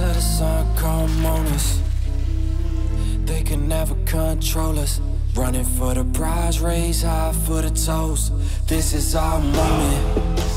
to the sun, harmonious. They can never control us. Running for the prize, raise high for the toast. This is our moment.